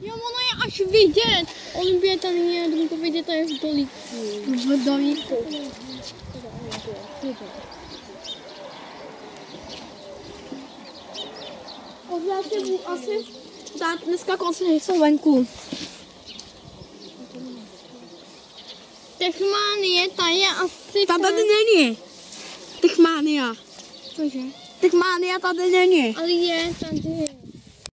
Jo, ono je až vidět. On Olympie tady měl to vidět, to je v dolíku. V dolíku. Odvrátil mu asi dát dneska konce jsou venku. Techmanie, ta je asi... Ta tady není. Techmania. Cože? Techmania tady není. Ale je tady.